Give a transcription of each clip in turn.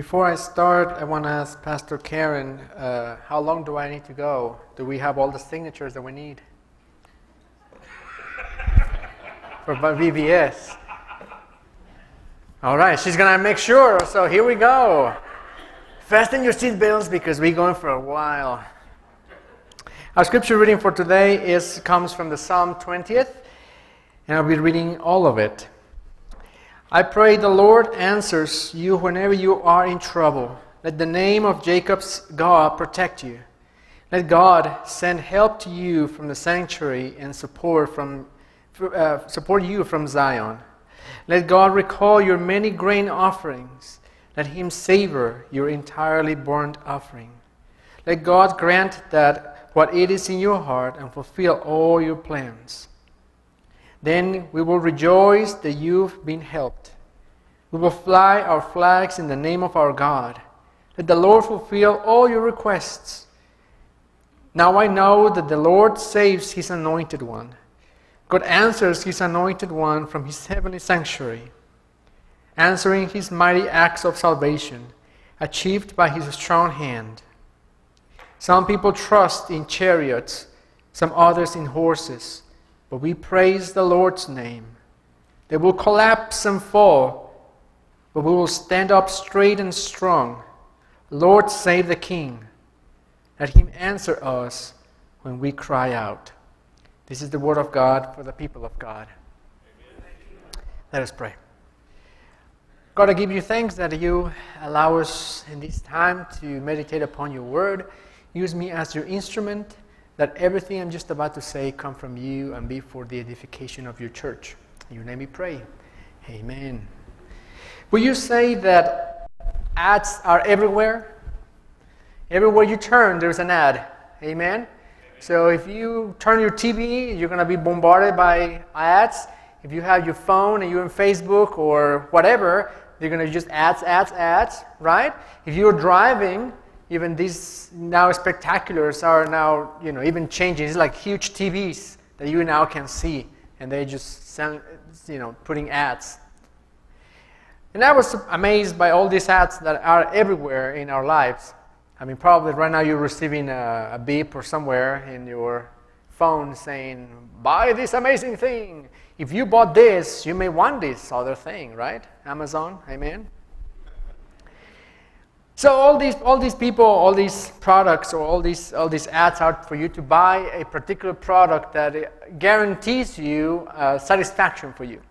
Before I start, I want to ask Pastor Karen, uh, how long do I need to go? Do we have all the signatures that we need? For VBS. All right, she's going to make sure. So here we go. Fasten your seatbelts because we're going for a while. Our scripture reading for today is comes from the Psalm 20th, and I'll be reading all of it. I pray the Lord answers you whenever you are in trouble. Let the name of Jacob's God protect you. Let God send help to you from the sanctuary and support from uh, support you from Zion. Let God recall your many grain offerings. Let him savor your entirely burnt offering. Let God grant that what it is in your heart and fulfill all your plans. Then we will rejoice that you've been helped. We will fly our flags in the name of our God. Let the Lord fulfill all your requests. Now I know that the Lord saves his anointed one. God answers his anointed one from his heavenly sanctuary, answering his mighty acts of salvation, achieved by his strong hand. Some people trust in chariots, some others in horses but we praise the Lord's name. They will collapse and fall, but we will stand up straight and strong. Lord, save the King. Let him answer us when we cry out. This is the word of God for the people of God. Let us pray. God, I give you thanks that you allow us in this time to meditate upon your word. Use me as your instrument that everything I'm just about to say come from you and be for the edification of your church. In your name we pray. Amen. Will you say that ads are everywhere? Everywhere you turn, there's an ad. Amen? So if you turn your TV, you're going to be bombarded by ads. If you have your phone and you're on Facebook or whatever, they're going to just ads, ads, ads, right? If you're driving, even these now spectaculars are now, you know, even changing. It's like huge TVs that you now can see, and they just send, you know, putting ads. And I was amazed by all these ads that are everywhere in our lives. I mean, probably right now you're receiving a, a beep or somewhere in your phone saying, buy this amazing thing. If you bought this, you may want this other thing, right? Amazon, amen? So all these, all these people, all these products, or all these, all these ads are for you to buy a particular product that guarantees you uh, satisfaction for you.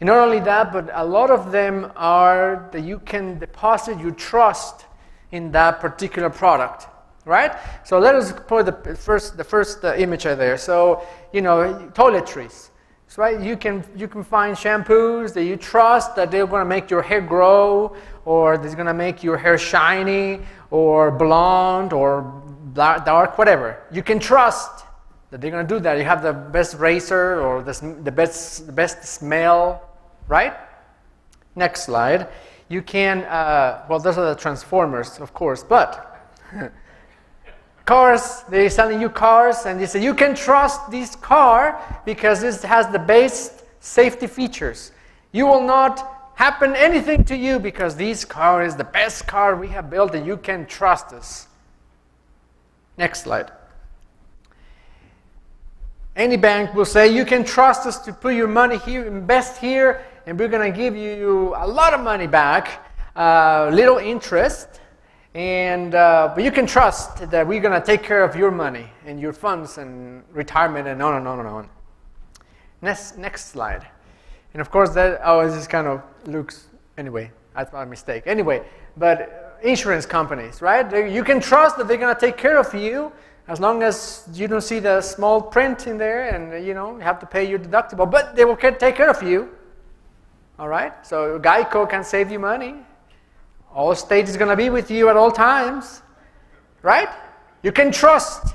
And not only that, but a lot of them are that you can deposit your trust in that particular product, right? So let us put the first, the first uh, image there. So, you know, toiletries. So, right, you can, you can find shampoos that you trust that they're going to make your hair grow, or they're going to make your hair shiny, or blonde, or dark, whatever. You can trust that they're going to do that. You have the best razor or the, the, best, the best smell, right? Next slide. You can, uh, well, those are the transformers, of course, but cars, they're selling you cars, and they say you can trust this car because this has the best safety features. You will not happen anything to you because this car is the best car we have built and you can trust us. Next slide. Any bank will say you can trust us to put your money here, invest here, and we're going to give you a lot of money back, uh, little interest. And, uh, but you can trust that we're going to take care of your money and your funds and retirement and on and on and on. Next, next slide. And of course, that, oh, this kind of looks, anyway, that's my mistake. Anyway, but insurance companies, right? You can trust that they're going to take care of you as long as you don't see the small print in there and, you know, you have to pay your deductible. But they will take care of you. All right? So Geico can save you money. Allstate is going to be with you at all times, right? You can trust.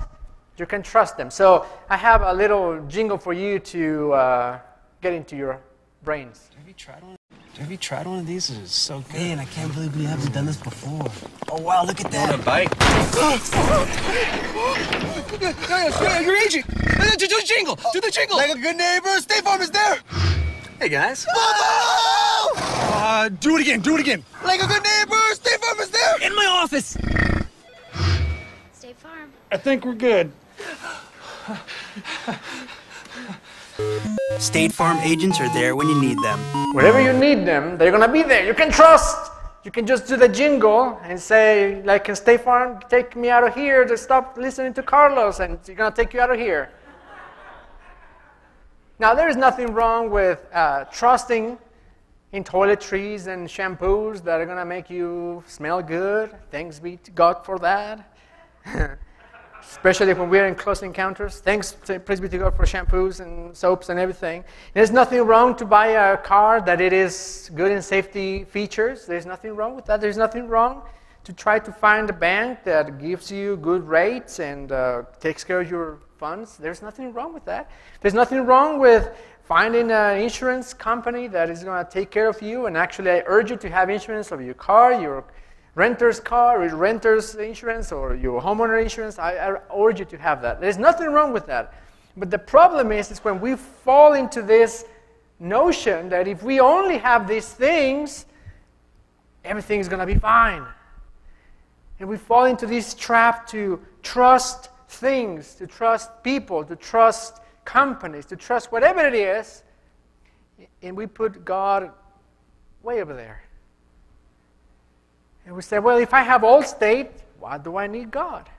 You can trust them. So I have a little jingle for you to uh, get into your brains. Have you tried one? Have you tried one of these? It's so good. Man, I can't believe we haven't done this before. Oh wow, look at that! Want a bite? You're aging. Do the jingle. Do the jingle. Like a good neighbor, State Farm is there. Hey guys. Buffalo! Uh, do it again. Do it again. Like a good neighbor, State Farm is there. in my office. State Farm. I think we're good. State Farm agents are there when you need them. Wherever you need them, they're gonna be there. You can trust. You can just do the jingle and say, like in State Farm, take me out of here to stop listening to Carlos, and you're gonna take you out of here. Now, there is nothing wrong with uh, trusting in toiletries and shampoos that are gonna make you smell good. Thanks be to God for that. especially when we're in close encounters. Thanks, to, praise be to God for shampoos and soaps and everything. There's nothing wrong to buy a car that it is good in safety features. There's nothing wrong with that. There's nothing wrong to try to find a bank that gives you good rates and uh, takes care of your funds. There's nothing wrong with that. There's nothing wrong with finding an insurance company that is going to take care of you. And actually, I urge you to have insurance of your car, your renter's car, or renter's insurance, or your homeowner insurance. I, I urge you to have that. There's nothing wrong with that. But the problem is, is when we fall into this notion that if we only have these things, everything is going to be fine. And we fall into this trap to trust things, to trust people, to trust companies, to trust whatever it is, and we put God way over there. And we say, well, if I have Allstate, why do I need God?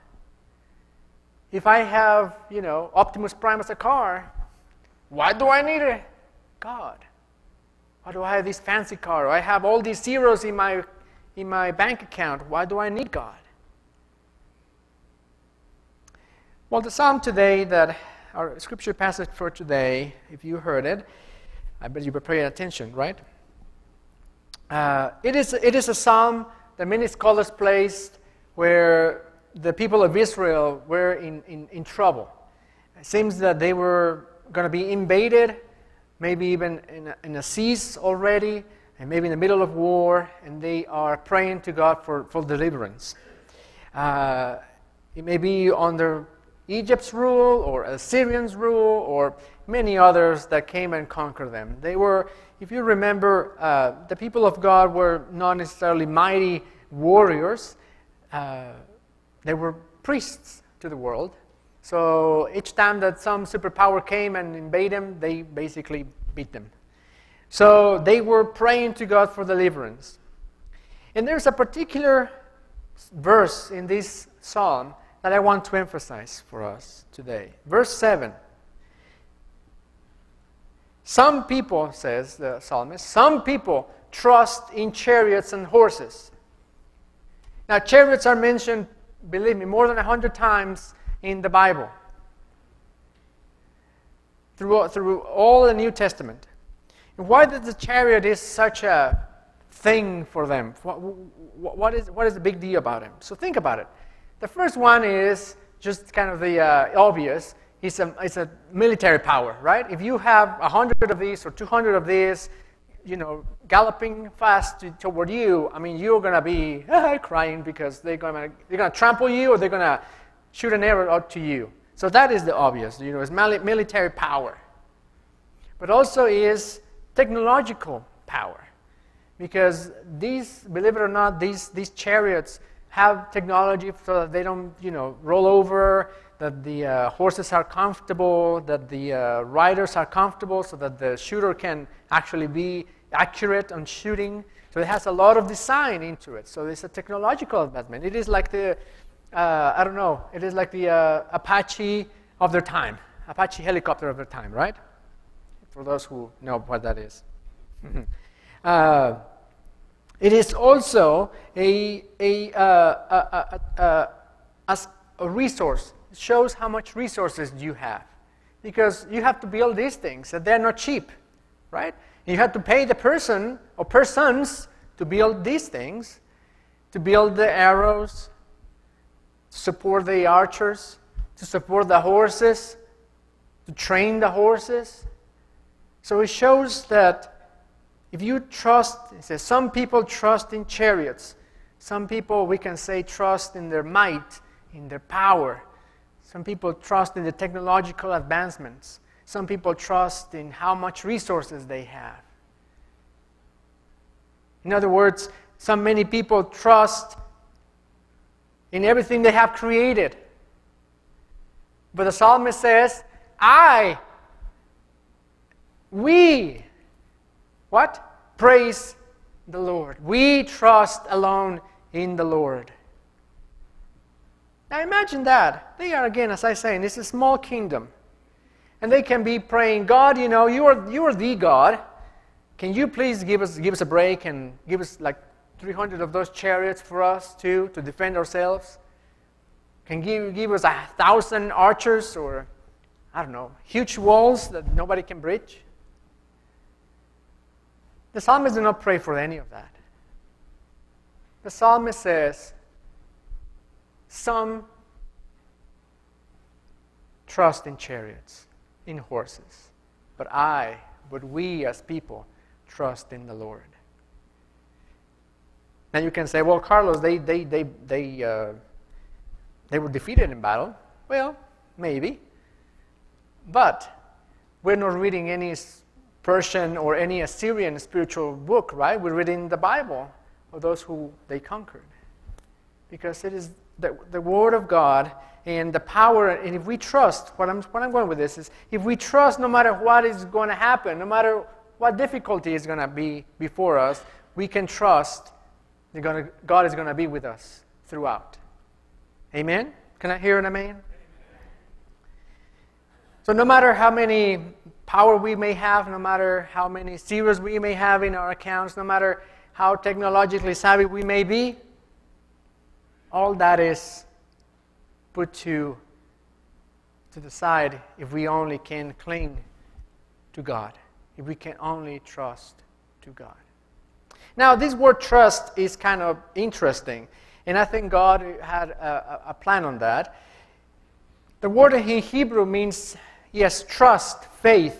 If I have, you know, Optimus Prime as a car, why do I need a God? Why do I have this fancy car? I have all these zeros in my, in my bank account. Why do I need God? Well, the psalm today that our scripture passage for today, if you heard it, I bet you were paying attention, right? Uh, it, is, it is a psalm that many scholars placed where the people of Israel were in, in, in trouble. It seems that they were going to be invaded, maybe even in a, in a siege already, and maybe in the middle of war, and they are praying to God for, for deliverance. Uh, it may be under Egypt's rule or Assyrians' rule or many others that came and conquered them. They were, if you remember, uh, the people of God were not necessarily mighty warriors, uh, they were priests to the world. So each time that some superpower came and invaded them, they basically beat them. So they were praying to God for deliverance. And there's a particular verse in this psalm that I want to emphasize for us today. Verse 7. Some people, says the psalmist, some people trust in chariots and horses. Now, chariots are mentioned, believe me, more than a hundred times in the Bible, through, through all the New Testament. And why does the chariot is such a thing for them? What, what, is, what is the big deal about him? So think about it. The first one is just kind of the uh, obvious. It's a, it's a military power, right? If you have 100 of these or 200 of these, you know, galloping fast to, toward you, I mean, you're going to be crying because they're going to they're to trample you or they're going to shoot an arrow out to you. So that is the obvious, you know, it's military power. But also is technological power. Because these, believe it or not, these, these chariots have technology so that they don't, you know, roll over, that the uh, horses are comfortable, that the uh, riders are comfortable, so that the shooter can actually be accurate on shooting. So it has a lot of design into it. So it's a technological advancement. It is like the, uh, I don't know, it is like the uh, Apache of their time, Apache helicopter of their time, right? For those who know what that is. It is also a, a, uh, a, a, a, a resource. It shows how much resources you have. Because you have to build these things, and they're not cheap, right? You have to pay the person or persons to build these things, to build the arrows, to support the archers, to support the horses, to train the horses. So it shows that if you trust, it says, some people trust in chariots. Some people, we can say, trust in their might, in their power. Some people trust in the technological advancements. Some people trust in how much resources they have. In other words, some many people trust in everything they have created. But the psalmist says, I, we, what? Praise the Lord. We trust alone in the Lord. Now imagine that. They are, again, as I say, in this small kingdom. And they can be praying, God, you know, you are, you are the God. Can you please give us, give us a break and give us like 300 of those chariots for us too to defend ourselves? Can give, give us a thousand archers or, I don't know, huge walls that nobody can breach? The psalmist did not pray for any of that. The psalmist says, Some trust in chariots, in horses, but I, but we as people, trust in the Lord. Now you can say, well, Carlos, they, they, they, they, uh, they were defeated in battle. Well, maybe. But we're not reading any Persian or any Assyrian spiritual book, right? We're reading the Bible of those who they conquered. Because it is the, the Word of God and the power, and if we trust, what I'm, what I'm going with this is if we trust no matter what is going to happen, no matter what difficulty is going to be before us, we can trust gonna, God is going to be with us throughout. Amen? Can I hear an amen? So, no matter how many power we may have, no matter how many zeros we may have in our accounts, no matter how technologically savvy we may be, all that is put to, to the side if we only can cling to God, if we can only trust to God. Now, this word trust is kind of interesting, and I think God had a, a plan on that. The word in Hebrew means, yes, trust, faith,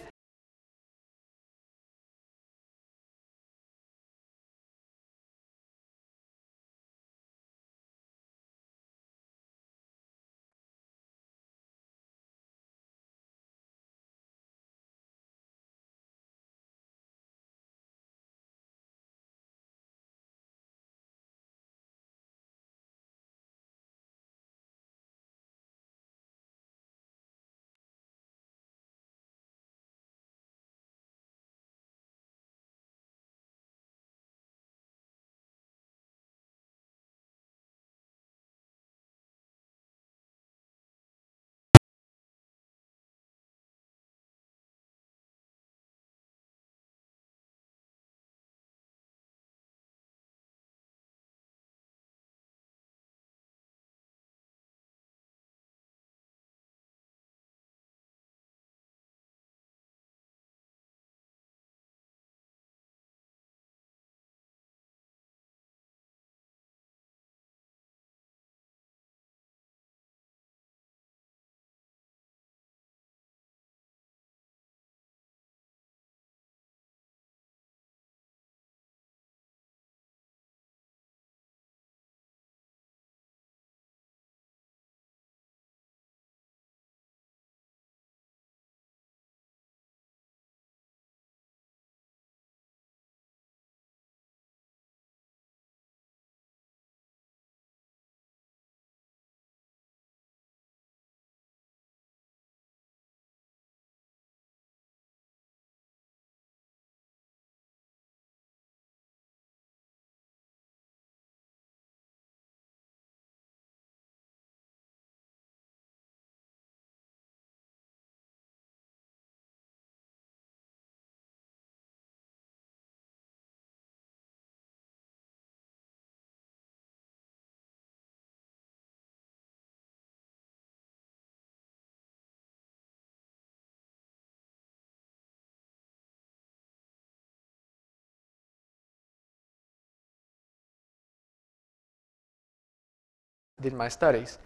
did my studies,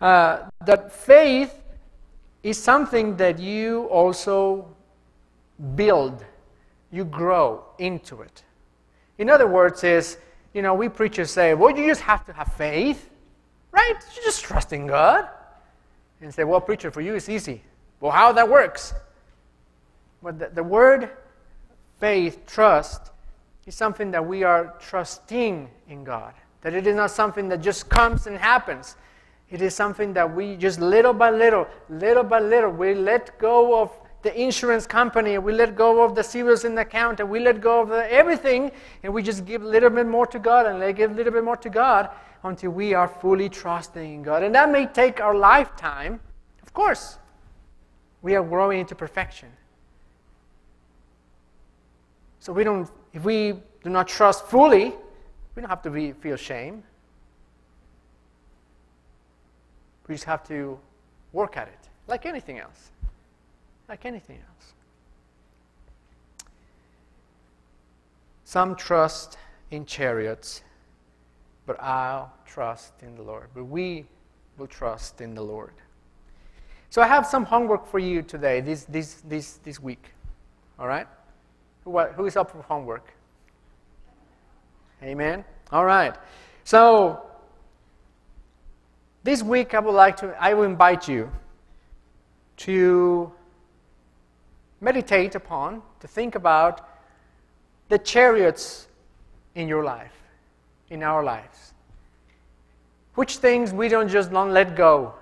uh, that faith is something that you also build, you grow into it. In other words, is you know we preachers say, well, you just have to have faith, right? You just trust in God, and say, well, preacher, for you it's easy. Well, how that works? But the, the word faith, trust, is something that we are trusting in God. That it is not something that just comes and happens. It is something that we just little by little, little by little, we let go of the insurance company, we let go of the zeros in the account, and we let go of the, everything, and we just give a little bit more to God, and they give a little bit more to God until we are fully trusting in God. And that may take our lifetime, of course. We are growing into perfection. So we don't, if we do not trust fully, we don't have to be, feel shame. We just have to work at it, like anything else. Like anything else. Some trust in chariots, but I'll trust in the Lord. But we will trust in the Lord. So I have some homework for you today, this, this, this, this week. All right? Who, who is up for homework? Amen? All right. So this week I would like to, I will invite you to meditate upon, to think about the chariots in your life, in our lives. Which things we don't just don't let go